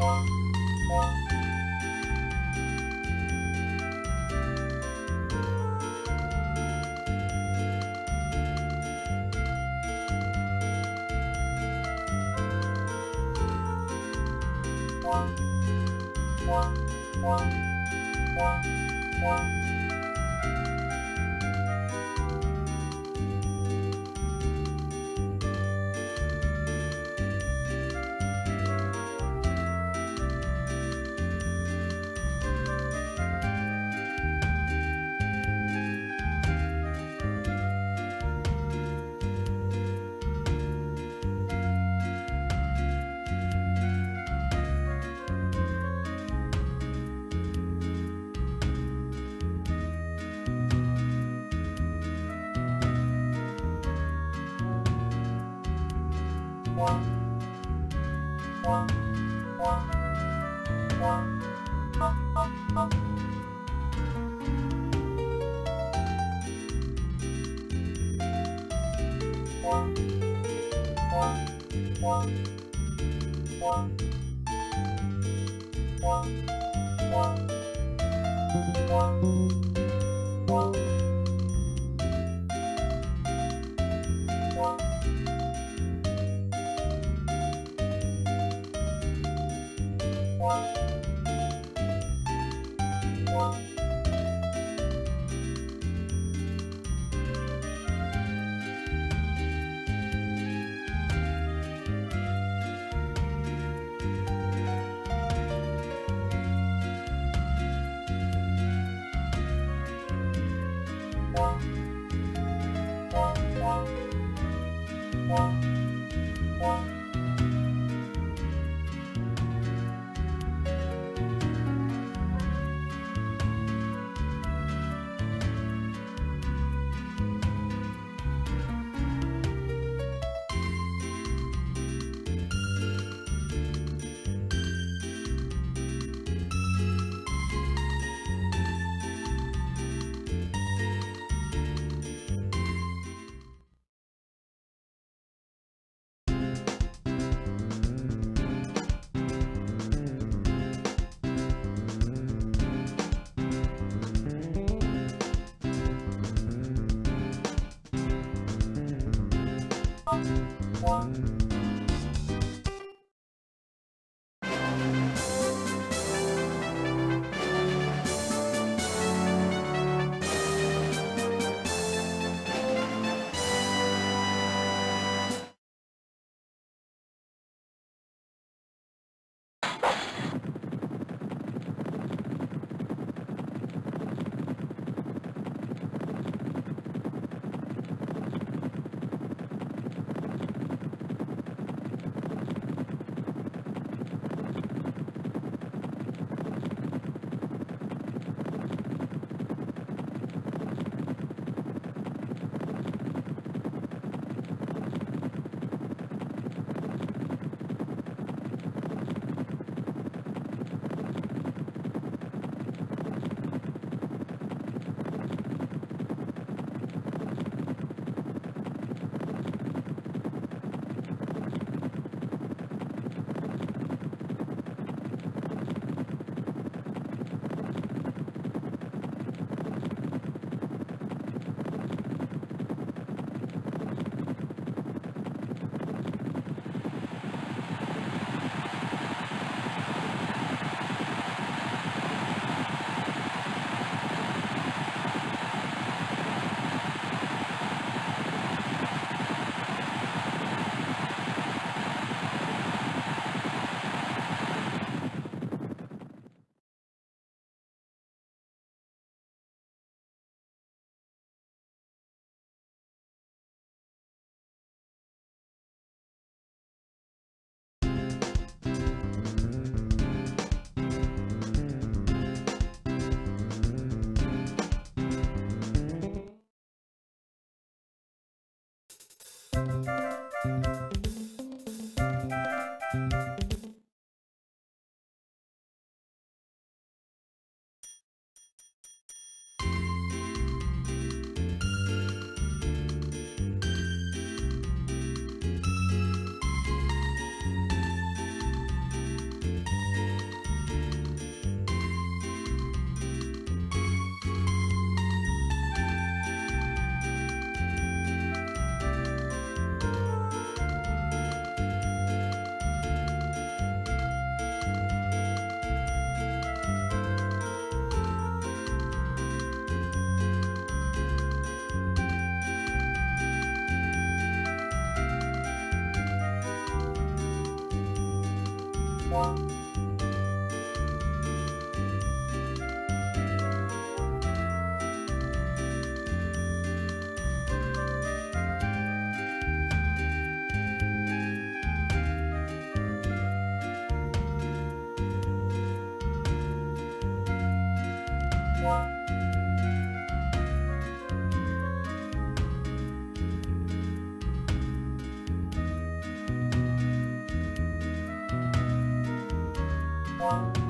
Bye. Bye. One. Música Bye.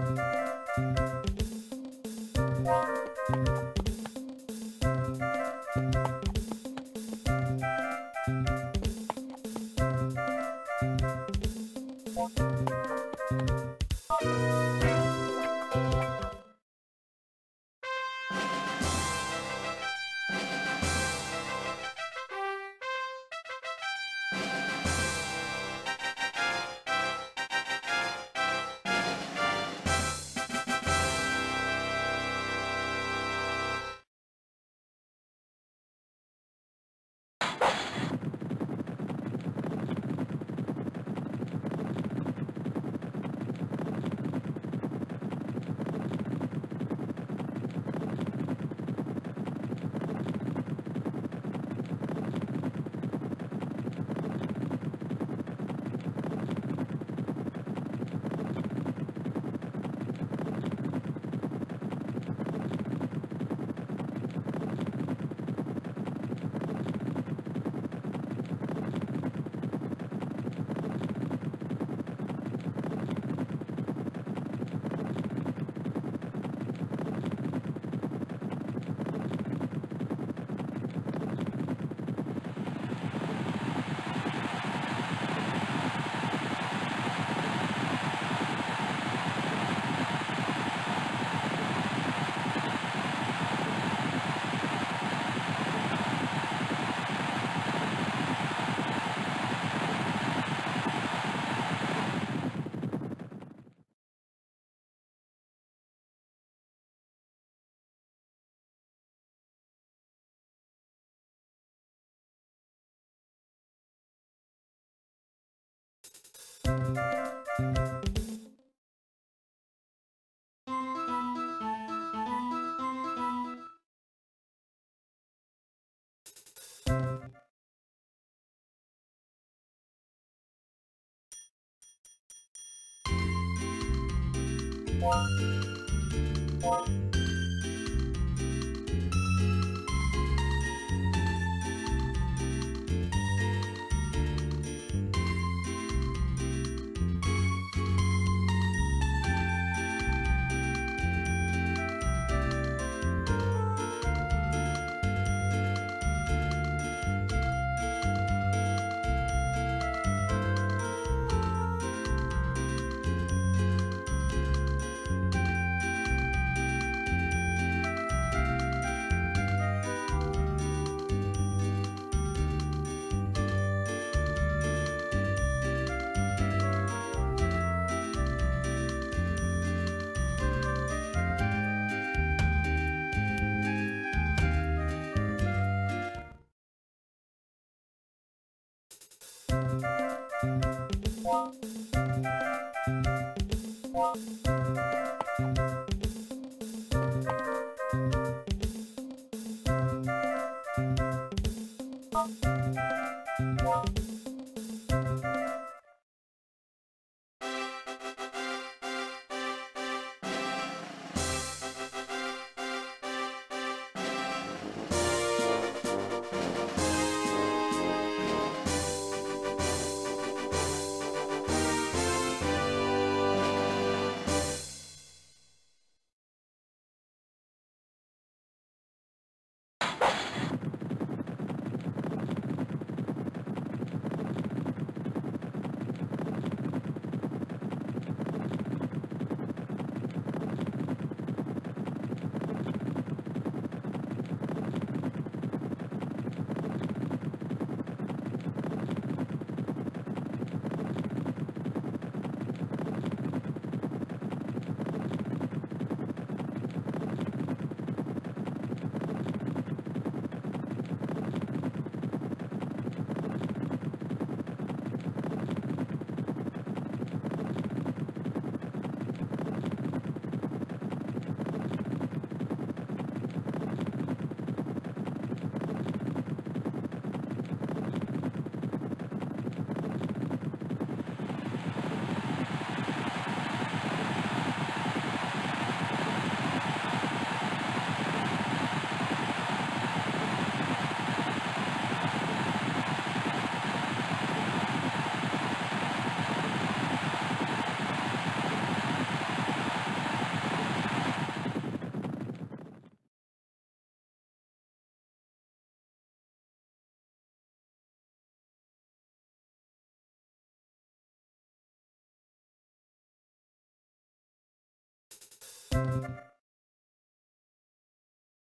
one you.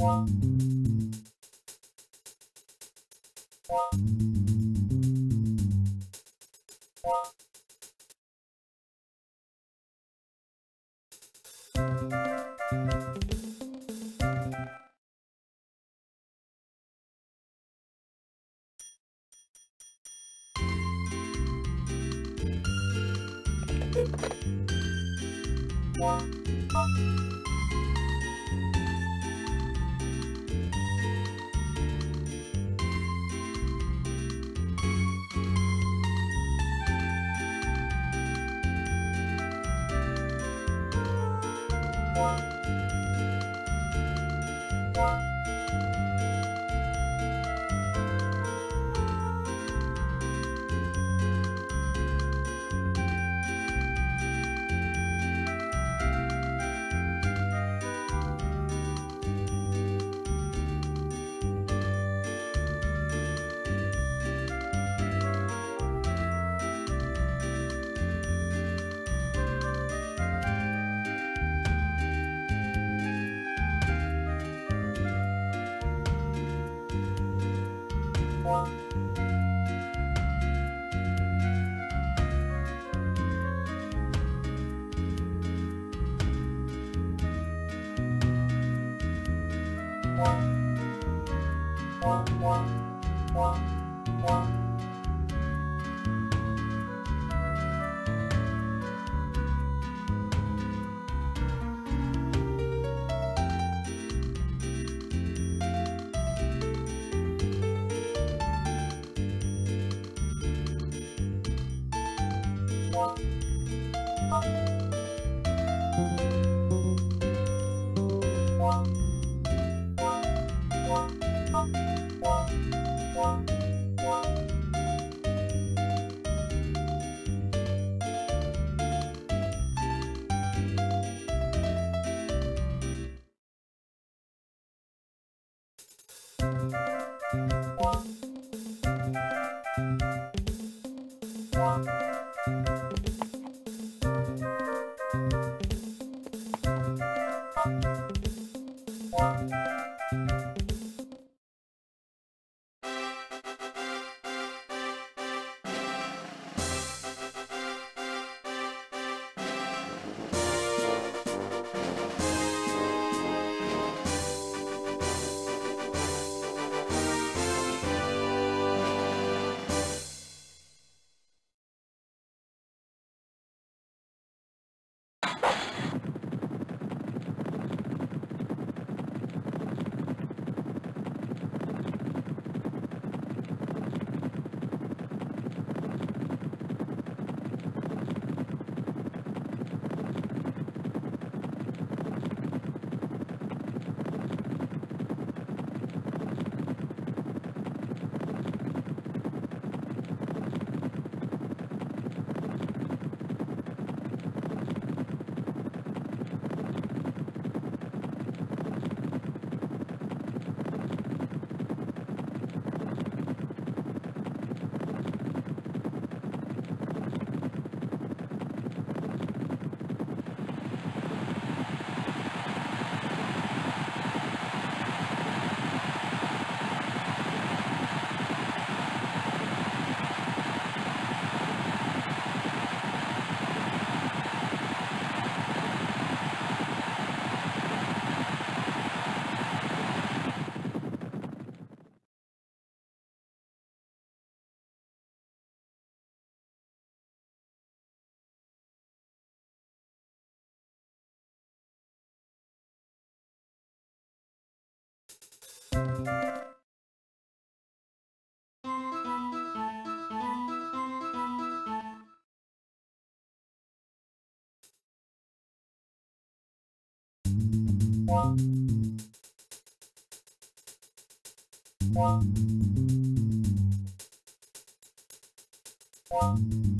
Bye. Thank you.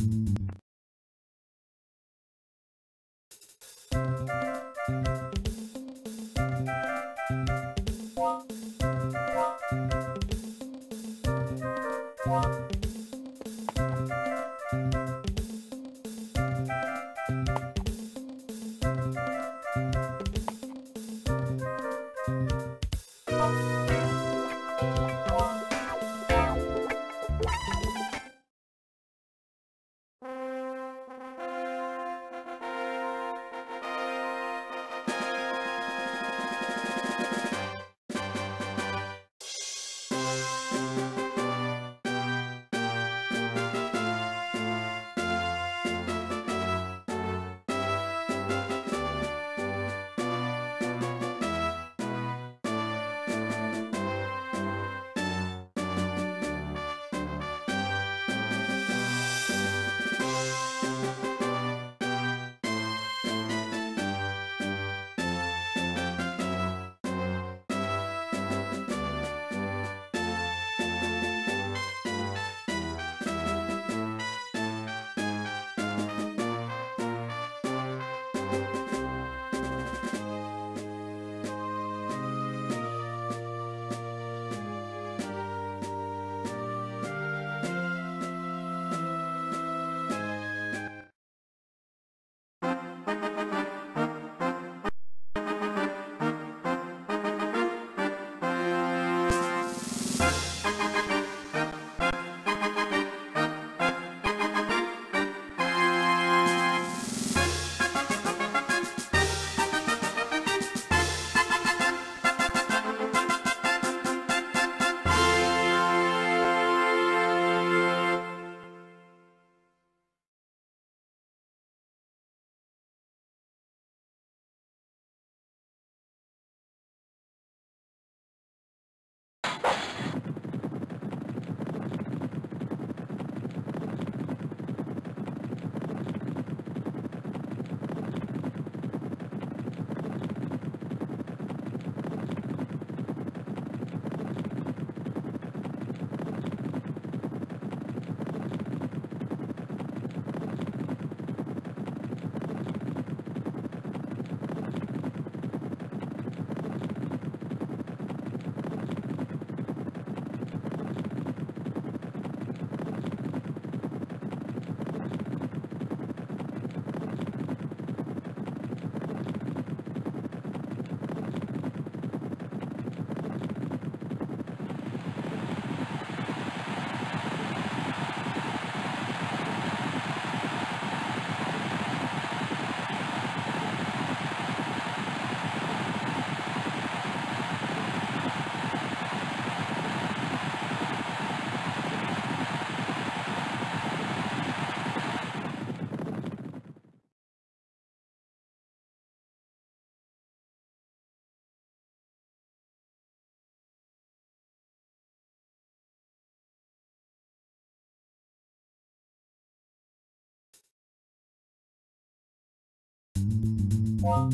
Thank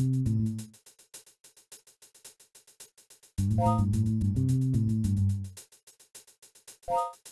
you.